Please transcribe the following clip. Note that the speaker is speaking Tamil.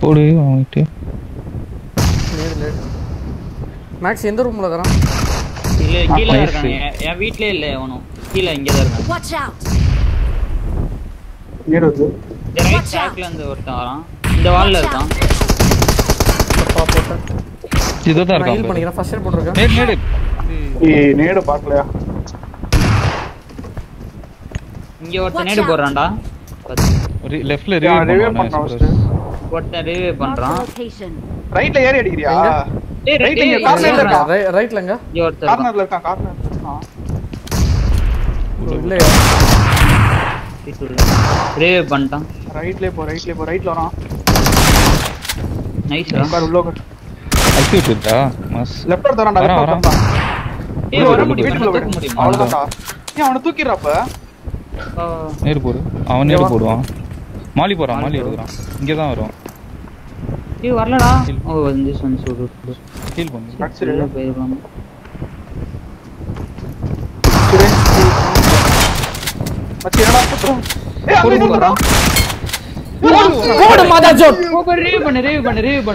போடு நேடு மேக்ஸ் எந்த ரூம்ல இருக்கிறான்? இல்ல கீழ. இருக்காங்க. என்- வீட்லயே இல்ல எவனும் கீழ இங்க தான் இருக்கான் Watch out! நேடு வந்து ரைட் ட்ராக்ல இருந்து ஒருத்தன் வரான். இந்த வால்ல இருக்கான். தப்பா போட்டேன் இதோ தான் நான் ஹீல் இருக்கான் பண்ணிக்கிறேன். ஃபர்ஸ்ட் எய்ட் போட்டுருக்கேன். நேடு நேடு ஏய் நேடு பார்க்கலையா? இங்க ஒருத்தன் நேடு போடுறான்டா. லெஃப்ட்ல ரிவே ரிவ்யூ பண்ணா ஃபர்ஸ்ட் ஒருத்தன் ரிவே Mark the பண்றான் location. ரைட்ல ஏறி அடிக்கிறியா? டேய் இங்க இங்க corner ல இருக்கான். ரைட்லங்க இங்க ஒருத்தன் இருக்கான். கார்னர்ல இருக்கான் கார்னர்ல இருக்கான். இல்லையா? ரிவே பண்ணிட்டான். ரைட்லயே போ ரைட்லயே போ ரைட்ல வரான். நைஸ் உட்கார் உள்ள உட்கார் அழுத்தி விட்டுருக்கா மஸ். லெஃப்ட் வரான், லெஃப்ட். தரான். ஏய் வர வர முடியும் விடு முடியுமா? அவ்வளவுதான்டா. ஏன் அவனை தூக்கிடுறப்ப நேரு போடு. அவன் நேரு போடுவான். மாலி போறான் மாலி எடுக்கிறான். இங்க தான் வரும் ஏய் வரலடா. ஓ வந்து சொன்ன சொல்லு ஹீல் பண்ணு உள்ள போயிடலாம்? மச்சி என்னடா சுத்துறோம் ஏய் அங்க போடு மாதா ஜோட் ரிவே பண்ணு ரிவே பண்ணு ரிவே பண்ணு.